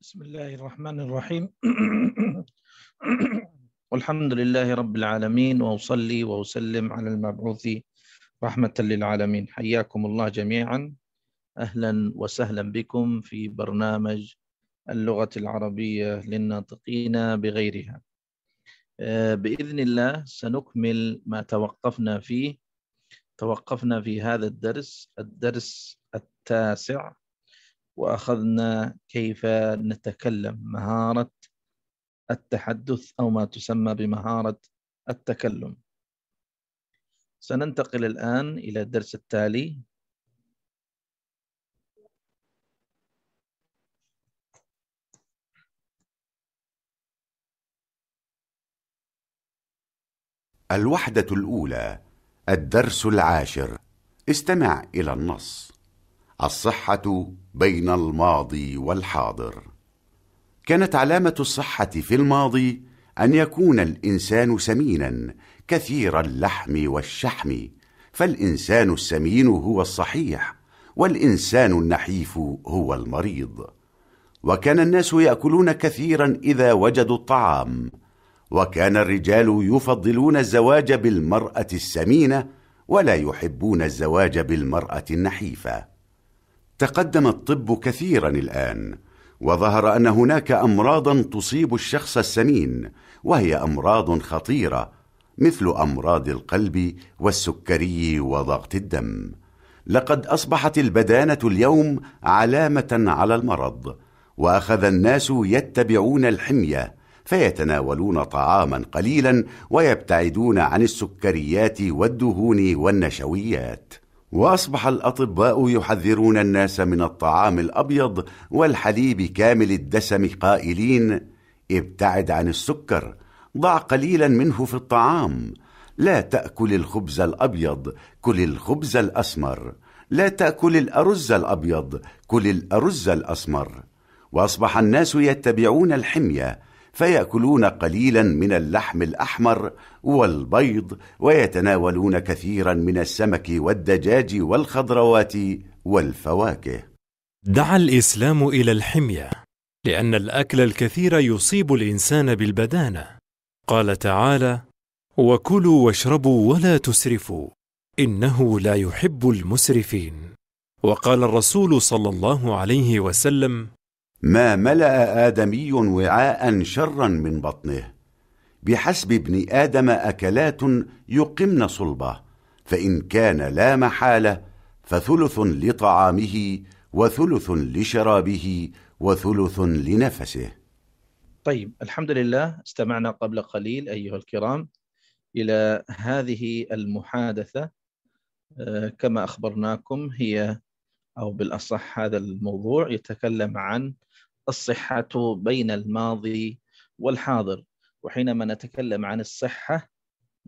بسم الله الرحمن الرحيم. والحمد لله رب العالمين وأصلي وأسلم على المبعوث رحمة للعالمين. حياكم الله جميعا. أهلا وسهلا بكم في برنامج اللغة العربية للناطقين بغيرها. آه، بإذن الله سنكمل ما توقفنا فيه. توقفنا في هذا الدرس الدرس التاسع. وأخذنا كيف نتكلم. مهارة التحدث أو ما تسمى بمهارة التكلم. سننتقل الآن إلى الدرس التالي. الوحدة الأولى الدرس العاشر. استمع إلى النص. الصحة بين الماضي والحاضر. كانت علامة الصحة في الماضي أن يكون الإنسان سمينا كثير اللحم والشحم فالإنسان السمين هو الصحيح والإنسان النحيف هو المريض. وكان الناس يأكلون كثيرا إذا وجدوا الطعام وكان الرجال يفضلون الزواج بالمرأة السمينة ولا يحبون الزواج بالمرأة النحيفة. تقدم الطب كثيرا الآن وظهر أن هناك أمراضا تصيب الشخص السمين وهي أمراض خطيرة مثل أمراض القلب والسكري وضغط الدم. لقد أصبحت البدانة اليوم علامة على المرض وأخذ الناس يتبعون الحمية فيتناولون طعاما قليلا ويبتعدون عن السكريات والدهون والنشويات. وأصبح الأطباء يحذرون الناس من الطعام الأبيض والحليب كامل الدسم قائلين ابتعد عن السكر ضع قليلا منه في الطعام. لا تأكل الخبز الأبيض كل الخبز الأسمر. لا تأكل الأرز الأبيض كل الأرز الأسمر. وأصبح الناس يتبعون الحمية فيأكلون قليلا من اللحم الأحمر والبيض ويتناولون كثيرا من السمك والدجاج والخضروات والفواكه. دعا الإسلام إلى الحمية لأن الأكل الكثير يصيب الإنسان بالبدانة. قال تعالى وكلوا واشربوا ولا تسرفوا إنه لا يحب المسرفين. وقال الرسول صلى الله عليه وسلم ما ملأ آدمي وعاء شرا من بطنه. بحسب ابن آدم أكلات يقمن صلبه فإن كان لا محالة فثلث لطعامه وثلث لشرابه وثلث لنفسه. طيب الحمد لله استمعنا قبل قليل أيها الكرام إلى هذه المحادثة. آه، كما أخبرناكم هي أو بالأصح هذا الموضوع يتكلم عن الصحة بين الماضي والحاضر. وحينما نتكلم عن الصحة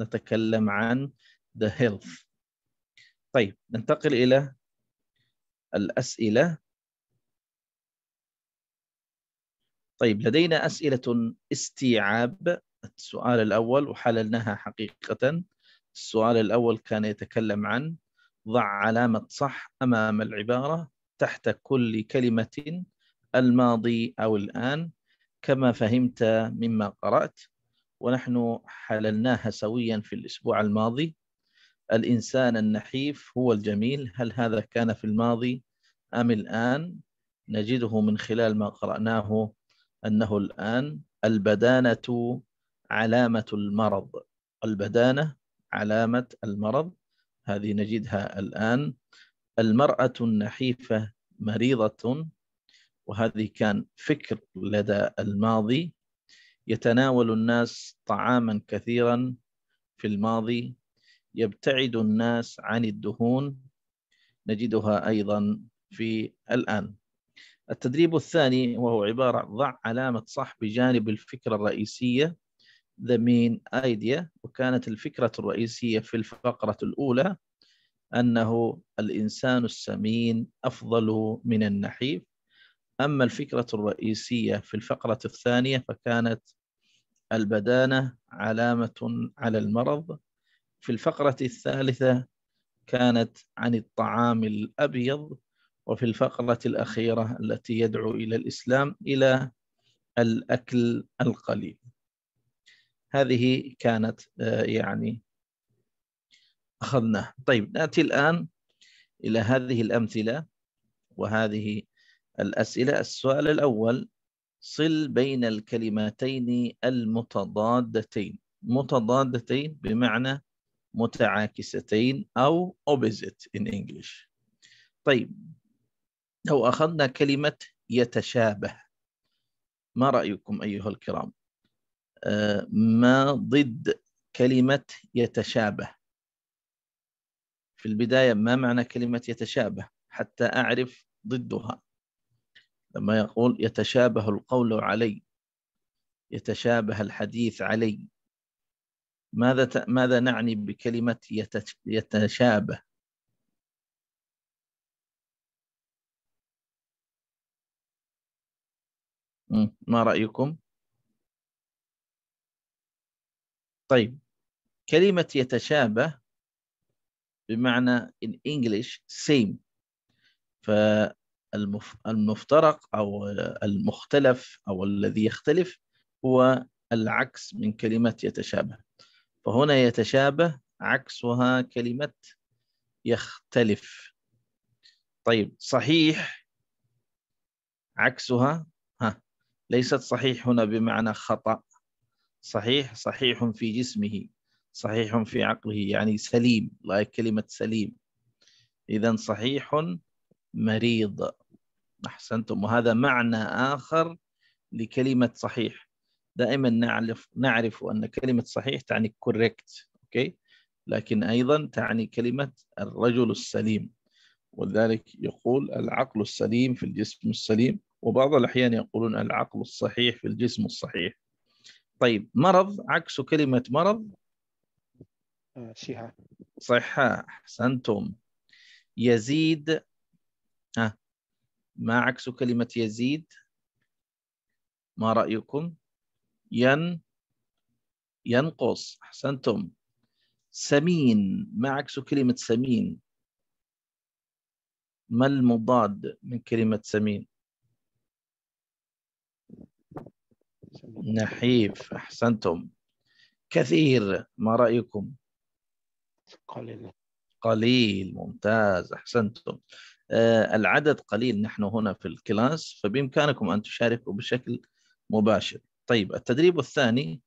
نتكلم عن the health. طيب ننتقل إلى الأسئلة. طيب لدينا أسئلة استيعاب. السؤال الأول وحللناها حقيقة. السؤال الأول كان يتكلم عن ضع علامة صح أمام العبارة تحت كل كلمة الماضي أو الآن كما فهمت مما قرأت. ونحن حللناها سويا في الأسبوع الماضي. الإنسان النحيف هو الجميل. هل هذا كان في الماضي أم الآن؟ نجده من خلال ما قرأناه أنه الآن. البدانة علامة المرض. البدانة علامة المرض. هذه نجدها الآن. المرأة النحيفة مريضة. وهذه كان فكر لدى الماضي يتناول الناس طعاما كثيرا في الماضي يبتعد الناس عن الدهون نجدها أيضا في الآن. التدريب الثاني وهو عبارة ضع علامة صح بجانب الفكرة الرئيسية the main idea وكانت الفكرة الرئيسية في الفقرة الأولى أنه الإنسان السمين أفضل من النحيف. أما الفكرة الرئيسية في الفقرة الثانية فكانت البدانة علامة على المرض. في الفقرة الثالثة كانت عن الطعام الأبيض وفي الفقرة الأخيرة التي يدعو إلى الإسلام إلى الأكل القليل. هذه كانت آه، يعني أخذناه طيب نأتي الآن إلى هذه الأمثلة وهذه الأسئلة السؤال الأول صل بين الكلمتين المتضادتين. متضادتين بمعنى متعاكستين أو opposite in English. طيب لو أخذنا كلمة يتشابه ما رأيكم أيها الكرام؟ آه، ما ضد كلمة يتشابه؟ في البداية ما معنى كلمة يتشابه؟ حتى أعرف ضدها. لما يقول يتشابه القول علي يتشابه الحديث علي. ماذا ماذا نعني بكلمة يتشابه؟ ما رأيكم؟ طيب كلمة يتشابه بمعنى in English same. فالمفترق أو المختلف أو الذي يختلف هو العكس من كلمة يتشابه. فهنا يتشابه عكسها كلمة يختلف. طيب صحيح عكسها؟ ها ليست صحيح هنا بمعنى خطأ. صحيح صحيح في جسمه صحيح في عقله يعني سليم لا كلمة سليم. إذا صحيح مريض. أحسنتم. وهذا معنى آخر لكلمة صحيح. دائما نعرف نعرف أن كلمة صحيح تعني correct أوكي لكن أيضا تعني كلمة الرجل السليم. ولذلك يقول العقل السليم في الجسم السليم وبعض الأحيان يقولون العقل الصحيح في الجسم الصحيح. طيب مرض عكس كلمة مرض؟ صحة صحة أحسنتم. يزيد ها ما عكس كلمة يزيد؟ ما رأيكم؟ ين ينقص. أحسنتم. سمين. ما عكس كلمة سمين؟ ما المضاد من كلمة سمين؟ نحيف. أحسنتم. كثير. ما رأيكم؟ قليل. قليل. ممتاز. أحسنتم. العدد قليل نحن هنا في ال class فبإمكانكم أن تشاركوا بشكل مباشر. طيب التدريب الثاني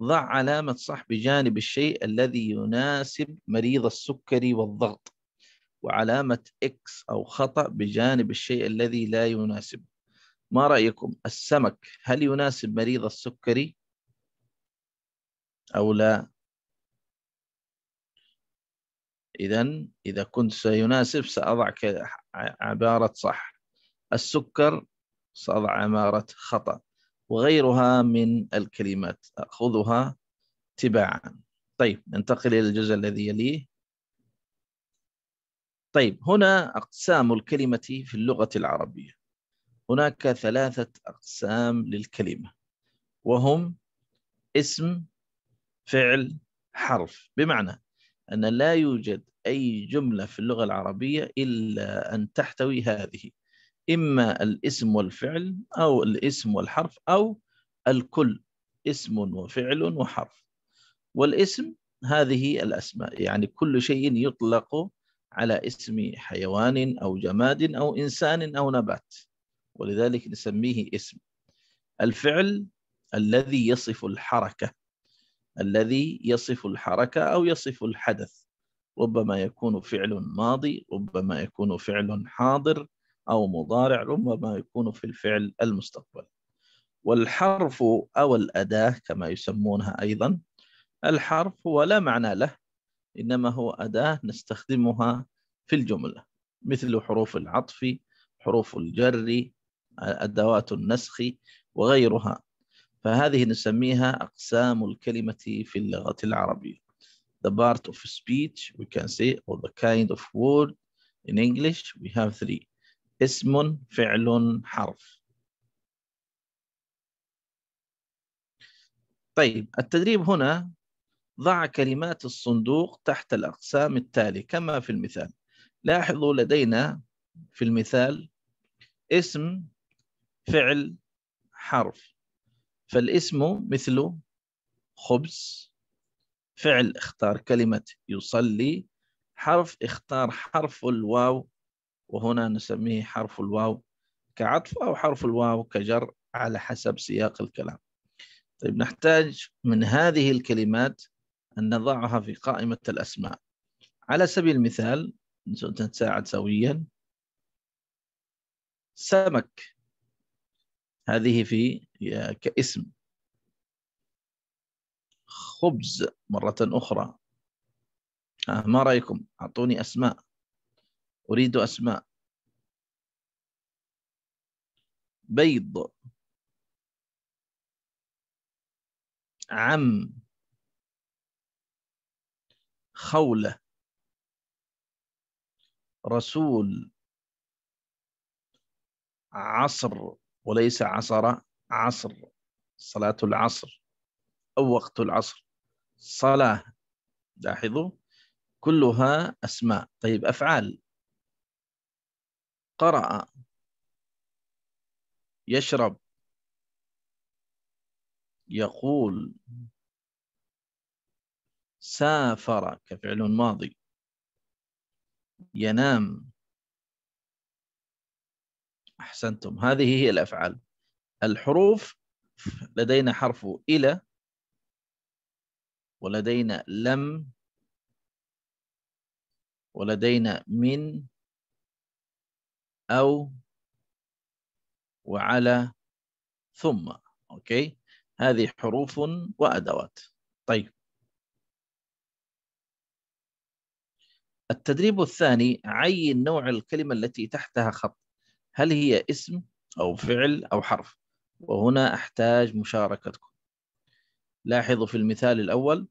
ضع علامة صح بجانب الشيء الذي يناسب مريض السكري والضغط وعلامة X أو خطأ بجانب الشيء الذي لا يناسب. ما رأيكم؟ السمك هل يناسب مريض السكري؟ أو لا؟ إذا إذا كنت سيناسب سأضع عبارة صح. السكر سأضع عبارة خطأ وغيرها من الكلمات أخذها تباعا. طيب ننتقل إلى الجزء الذي يليه. طيب هنا أقسام الكلمة في اللغة العربية. هناك ثلاثة أقسام للكلمة وهم اسم فعل حرف. بمعنى أن لا يوجد أي جملة في اللغة العربية إلا أن تحتوي هذه إما الاسم والفعل أو الاسم والحرف أو الكل اسم وفعل وحرف. والاسم هذه الأسماء يعني كل شيء يطلق على اسم حيوان أو جماد أو إنسان أو نبات ولذلك نسميه اسم. الفعل الذي يصف الحركة الذي يصف الحركة أو يصف الحدث. ربما يكون فعل ماضي ربما يكون فعل حاضر أو مضارع ربما يكون في الفعل المستقبل. والحرف أو الأداة كما يسمونها أيضا الحرف هو لا معنى له إنما هو أداة نستخدمها في الجملة مثل حروف العطف حروف الجر أدوات النسخ وغيرها. فهذه نسميها أقسام الكلمة في اللغة العربية. The part of speech we can say or the kind of word in English we have three. اسم فعل حرف. طيب التدريب هنا ضع كلمات الصندوق تحت الأقسام التالي كما في المثال. لاحظوا لدينا في المثال اسم فعل حرف. فالاسم مثل خبز. فعل اختار كلمة يصلي. حرف اختار حرف الواو وهنا نسميه حرف الواو كعطف أو حرف الواو كجر على حسب سياق الكلام. طيب نحتاج من هذه الكلمات أن نضعها في قائمة الأسماء. على سبيل المثال نتساعد سويا. سمك. هذه في كاسم. خبز مرة أخرى. آه ما رأيكم؟ أعطوني أسماء. أريد أسماء. بيض. عم. خولة. رسول. عصر. وليس عصر عصر صلاة العصر أو وقت العصر. صلاة لاحظوا كلها أسماء. طيب أفعال. قرأ. يشرب. يقول. سافر كفعل ماضي. ينام. أحسنتم. هذه هي الأفعال. الحروف لدينا حرف إلى ولدينا لم ولدينا من أو وعلى ثم. أوكي؟ هذه حروف وأدوات. طيب. التدريب الثاني عين نوع الكلمة التي تحتها خط. هل هي اسم أو فعل أو حرف؟ وهنا أحتاج مشاركتكم. لاحظوا في المثال الأول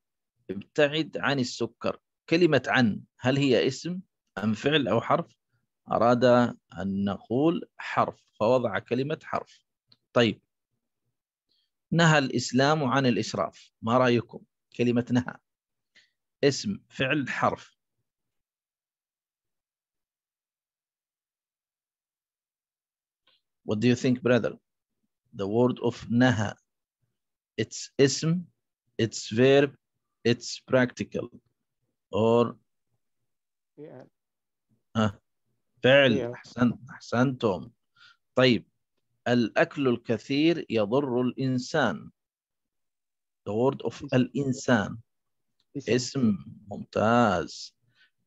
ابتعد عن السكر. كلمة عن هل هي اسم أم فعل أو حرف؟ أراد أن نقول حرف فوضع كلمة حرف. طيب. نهى الإسلام عن الإسراف. ما رأيكم؟ كلمة نهى. اسم فعل حرف. What do you think, brother? The word of naha. It's ism, it's verb, it's practical. Or فعل آه. فعل فعل. أحسن أحسنتم طيب الأكل الكثير يضر الإنسان The word of الإنسان اسم ممتاز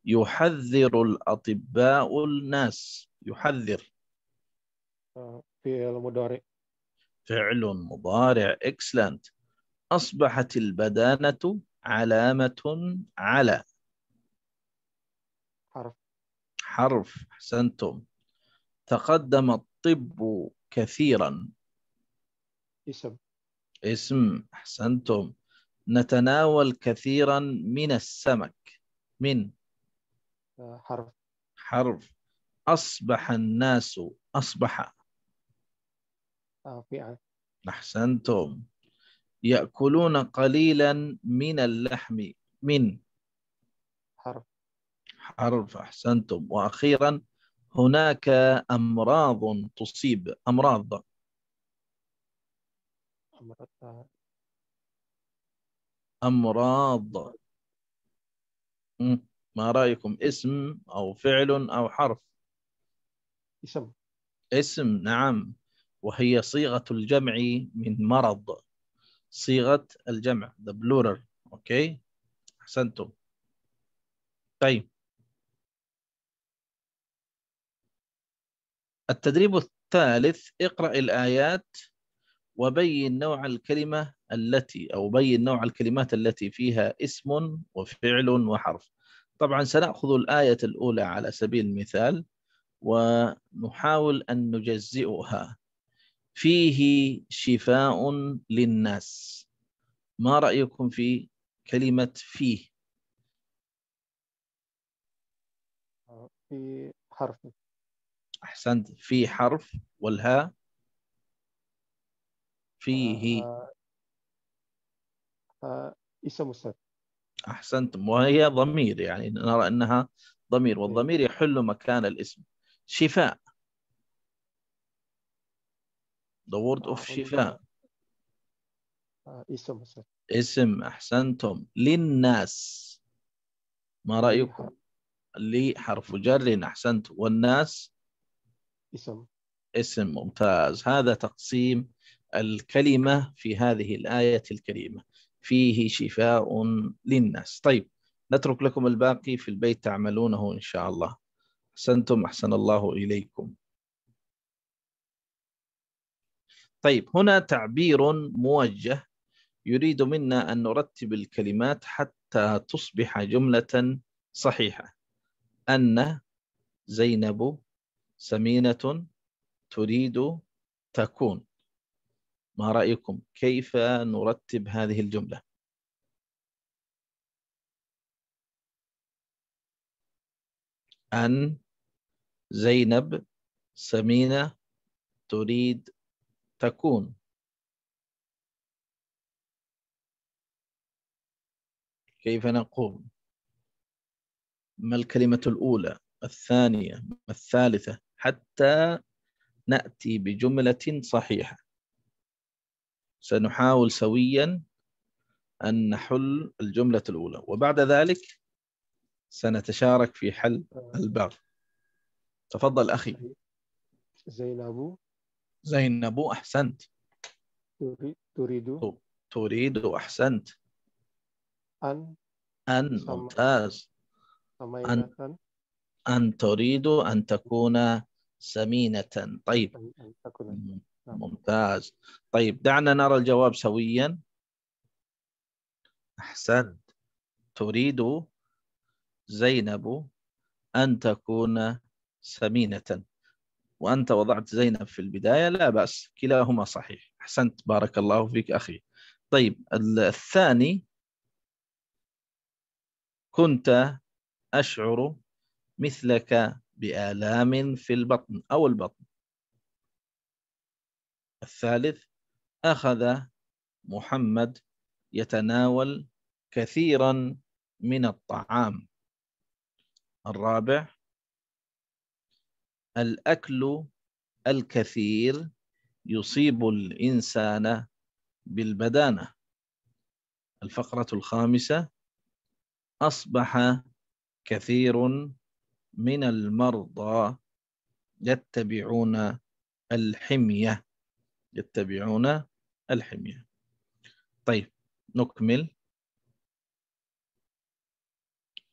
يحذر الأطباء الناس يحذر آه، فعل مضارع. فعل مضارع excellent. أصبحت البدانة علامة على. حرف. حرف أحسنتم. تقدم الطب كثيرا. اسم. اسم أحسنتم. نتناول كثيرا من السمك. من؟ آه، حرف. حرف. أصبح الناس أصبح. آه، أحسنتم. يأكلون قليلا من اللحم. من؟ حرف. حرف. أحسنتم. وأخيرا هناك أمراض تصيب. أمراض. أمر- أمراض ما رأيكم؟ اسم أو فعل أو حرف؟ اسم. اسم. نعم. وهي صيغة الجمع من مرض. صيغة الجمع the plural أوكي أحسنتم. طيب. التدريب الثالث اقرأ الآيات وبين نوع الكلمة التي أو بين نوع الكلمات التي فيها اسم وفعل وحرف. طبعا سنأخذ الآية الأولى على سبيل المثال ونحاول أن نجزئها. فيه شفاء للناس. ما رأيكم في كلمة فيه؟ في حرف. أحسنت. في حرف والهاء فيه. آه، آه، اسم أستاذ أحسنتم وهي ضمير يعني نرى أنها ضمير والضمير يحل مكان الاسم. شفاء. The word of شفاء آه، اسم اسم أحسنتم. للناس. ما رأيكم؟ لي حرف جر أحسنت والناس؟ اسم. اسم ممتاز. هذا تقسيم الكلمة في هذه الآية الكريمة. فيه شفاء للناس. طيب نترك لكم الباقي في البيت تعملونه إن شاء الله. أحسنتم أحسن الله إليكم. طيب هنا تعبير موجه يريد منا أن نرتب الكلمات حتى تصبح جملة صحيحة. أن زينب سمينة تريد تكون. ما رأيكم؟ كيف نرتب هذه الجملة؟ أن زينب سمينة تريد تكون. كيف نقول ما الكلمة الأولى؟ الثانية؟ الثالثة؟ حتى نأتي بجملة صحيحة. سنحاول سويا أن نحل الجملة الأولى. وبعد ذلك سنتشارك في حل الباقي تفضل أخي. زينب. زينب أحسنت. تري- تريد تريد أحسنت. أن. أن ممتاز. سمينة أن تريد أن تكون سمينة. طيب. أن أن نعم. ممتاز. طيب دعنا نرى الجواب سويا. أحسنت. تريد زينب أن تكون سمينة. وأنت وضعت زينب في البداية لا بأس كلاهما صحيح. أحسنت. بارك الله فيك أخي. طيب ال- الثاني كنت أشعر مثلك بآلام في البطن أو البطن. الثالث أخذ محمد يتناول كثيرا من الطعام. الرابع الأكل الكثير يصيب الإنسان بالبدانة. الفقرة الخامسة أصبح كثير من المرضى يتبعون الحمية. يتبعون الحمية. طيب نكمل.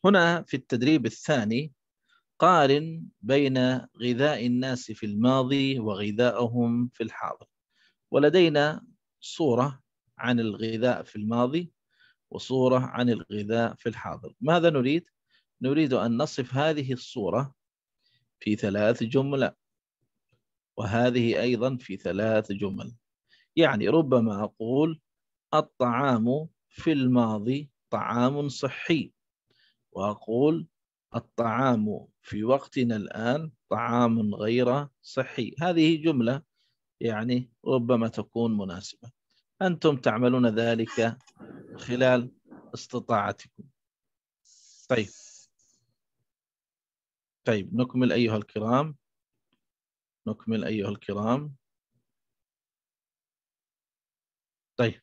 هنا في التدريب الثاني قارن بين غذاء الناس في الماضي وغذائهم في الحاضر. ولدينا صورة عن الغذاء في الماضي وصورة عن الغذاء في الحاضر. ماذا نريد؟ نريد أن نصف هذه الصورة في ثلاث جمل وهذه أيضا في ثلاث جمل. يعني ربما أقول الطعام في الماضي طعام صحي وأقول الطعام في وقتنا الآن طعام غير صحي. هذه جملة يعني ربما تكون مناسبة. أنتم تعملون ذلك خلال استطاعتكم. طيب. طيب نكمل أيها الكرام. نكمل أيها الكرام. طيب.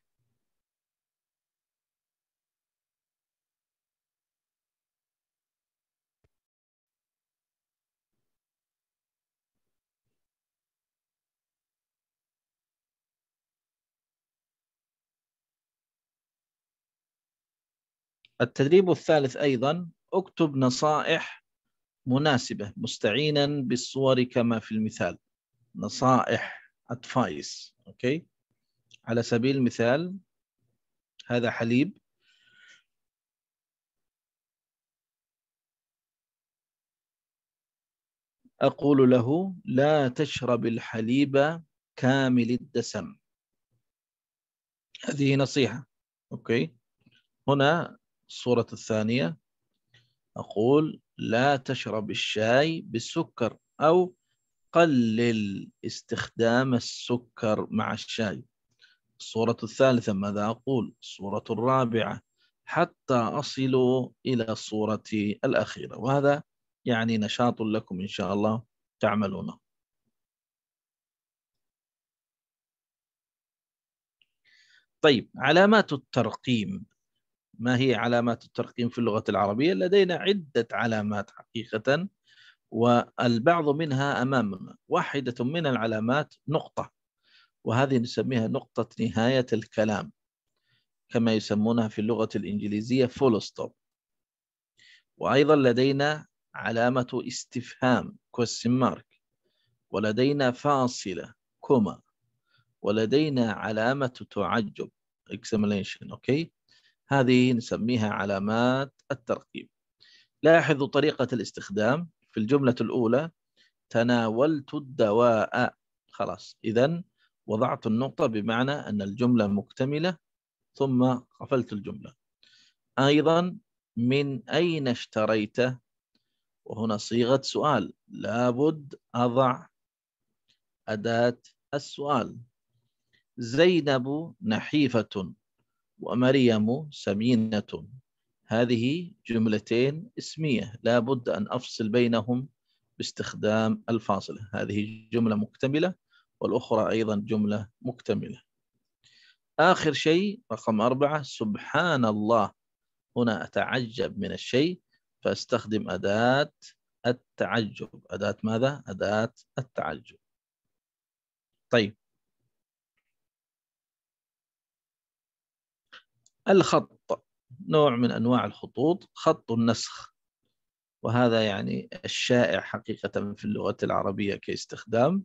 التدريب الثالث أيضا اكتب نصائح مناسبة مستعينا بالصور كما في المثال. نصائح advice أوكي على سبيل المثال هذا حليب. أقول له لا تشرب الحليب كامل الدسم. هذه نصيحة أوكي هنا الصورة الثانية أقول لا تشرب الشاي بالسكر أو قلل استخدام السكر مع الشاي. الصورة الثالثة ماذا أقول؟ الصورة الرابعة حتى أصل إلى الصورة الأخيرة. وهذا يعني نشاط لكم إن شاء الله تعملونه. طيب علامات الترقيم. ما هي علامات الترقيم في اللغة العربية؟ لدينا عدة علامات حقيقة والبعض منها أمامنا واحدة من العلامات نقطة وهذه نسميها نقطة نهاية الكلام كما يسمونها في اللغة الإنجليزية full stop. وأيضا لدينا علامة استفهام question mark ولدينا فاصلة comma ولدينا علامة تعجب exclamation okay هذه نسميها علامات الترقيم لاحظوا طريقة الاستخدام. في الجملة الأولى تناولت الدواء. خلاص. إذا وضعت النقطة بمعنى أن الجملة مكتملة ثم قفلت الجملة. أيضا من أين اشتريته وهنا صيغة سؤال. لابد أضع أداة السؤال. زينب نحيفة. ومريم سمينة. هذه جملتين اسمية. لابد أن أفصل بينهم باستخدام الفاصلة هذه جملة مكتملة والأخرى أيضا جملة مكتملة. آخر شيء رقم أربعة سبحان الله. هنا أتعجب من الشيء فأستخدم أداة التعجب. أداة ماذا؟ أداة التعجب. طيب الخط نوع من أنواع الخطوط خط النسخ. وهذا يعني الشائع حقيقة في اللغة العربية كاستخدام.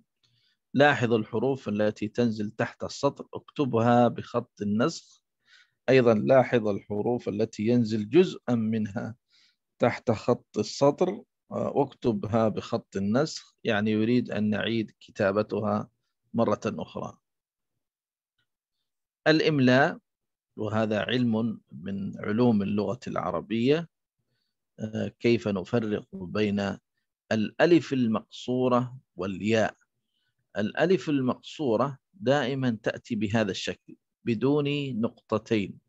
لاحظ الحروف التي تنزل تحت السطر اكتبها بخط النسخ. أيضا لاحظ الحروف التي ينزل جزءا منها تحت خط السطر واكتبها بخط النسخ. يعني يريد أن نعيد كتابتها مرة أخرى. الإملاء وهذا علم من علوم اللغة العربية آه، كيف نفرق بين الألف المقصورة والياء. الألف المقصورة دائما تأتي بهذا الشكل بدون نقطتين.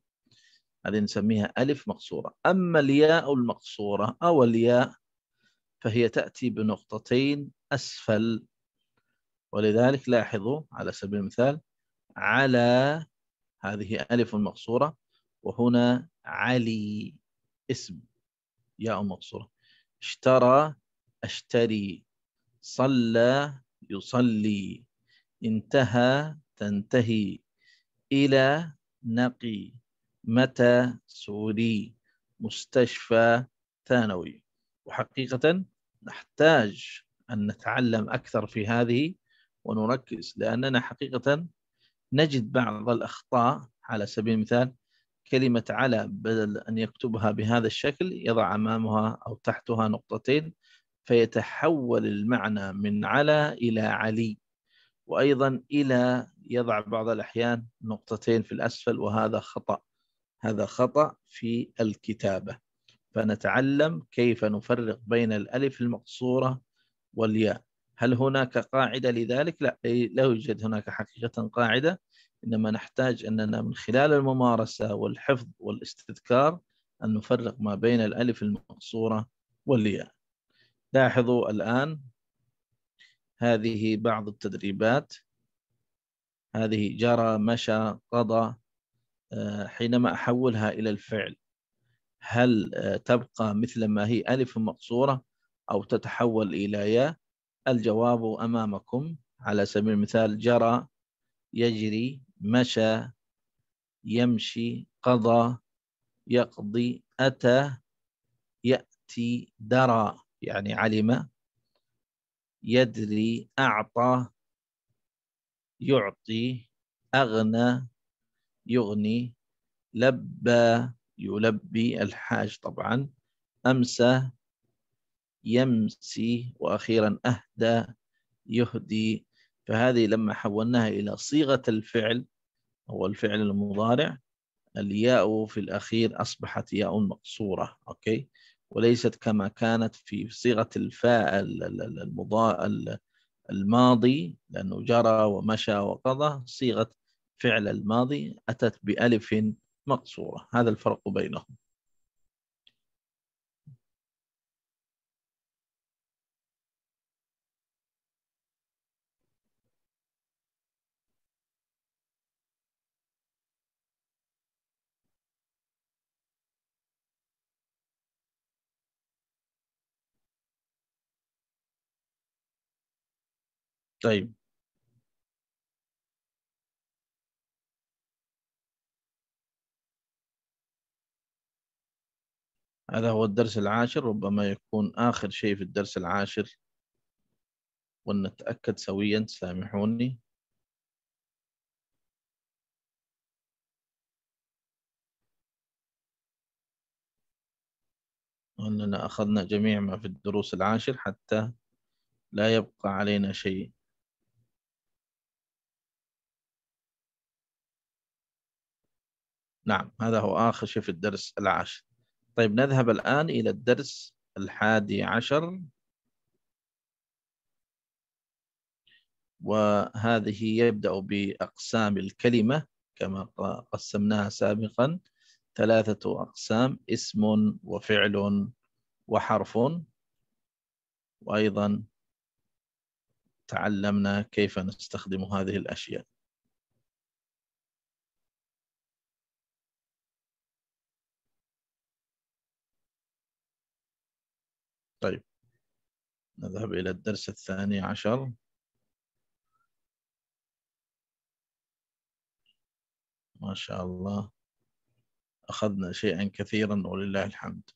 هذه نسميها ألف مقصورة. أما الياء المقصورة أو الياء فهي تأتي بنقطتين أسفل. ولذلك لاحظوا على سبيل المثال على هذه ألف مقصورة وهنا علي اسم ياء مقصورة. اشترى أشتري. صلى يصلي. انتهى تنتهي. إلى نقي. متى؟ سوري. مستشفى ثانوي. وحقيقة نحتاج أن نتعلم أكثر في هذه ونركز لأننا حقيقة نجد بعض الأخطاء على سبيل المثال كلمة على بدل أن يكتبها بهذا الشكل يضع أمامها أو تحتها نقطتين فيتحول المعنى من على إلى علي. وأيضا إلى يضع بعض الأحيان نقطتين في الأسفل وهذا خطأ. هذا خطأ في الكتابة. فنتعلم كيف نفرق بين الألف المقصورة والياء. هل هناك قاعدة لذلك؟ لا لا يوجد هناك حقيقة قاعدة. إنما نحتاج أننا من خلال الممارسة والحفظ والاستذكار أن نفرق ما بين الألف المقصورة والياء. لاحظوا الآن هذه بعض التدريبات. هذه جرى مشى قضى آه، حينما أحولها إلى الفعل. هل آه، تبقى مثل ما هي ألف مقصورة أو تتحول إلى ياء؟ الجواب أمامكم. على سبيل المثال جرى يجري مشى يمشي قضى يقضي أتى يأتي درى. يعني علم يدري أعطى يعطي أغنى يغني لبى يلبي الحاج طبعا أمسى يمسي وأخيرا أهدى يهدي. فهذه لما حولناها إلى صيغة الفعل هو الفعل المضارع. الياء في الأخير أصبحت ياء مقصورة أوكي؟ وليست كما كانت في صيغة الفاء الماضي لأنه جرى ومشى وقضى. صيغة فعل الماضي أتت بألف مقصورة. هذا الفرق بينهم. طيب. هذا هو الدرس العاشر ربما يكون آخر شيء في الدرس العاشر. ونتأكد سويا سامحوني. أننا أخذنا جميع ما في الدروس العاشر حتى لا يبقى علينا شيء. نعم هذا هو آخر شيء في الدرس العاشر. طيب نذهب الآن إلى الدرس الحادي عشر. وهذه يبدأ بأقسام الكلمة كما قسمناها سابقا. ثلاثة أقسام اسم وفعل وحرف. وأيضا تعلمنا كيف نستخدم هذه الأشياء. طيب. نذهب إلى الدرس الثاني عشر. ما شاء الله. أخذنا شيئا كثيرا ولله الحمد.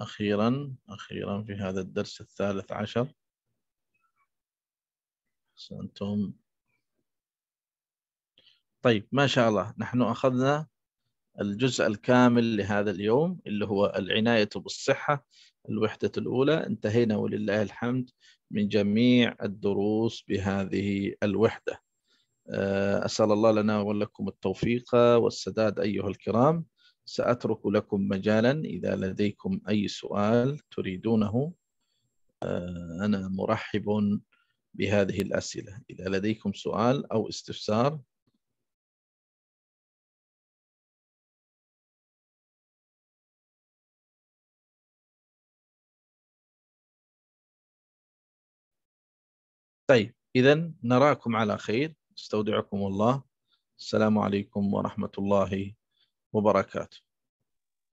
أخيرا أخيرا في هذا الدرس الثالث عشر. أحسنتم. طيب ما شاء الله. نحن أخذنا الجزء الكامل لهذا اليوم اللي هو العناية بالصحة الوحدة الأولى. انتهينا ولله الحمد من جميع الدروس بهذه الوحدة. آه، أسأل الله لنا ولكم التوفيق والسداد أيها الكرام. سأترك لكم مجالا. إذا لديكم أي سؤال تريدونه آه، أنا مرحب بهذه الأسئلة. إذا لديكم سؤال أو استفسار طيب إذا نراكم على خير. استودعكم الله. السلام عليكم ورحمة الله وبركاته.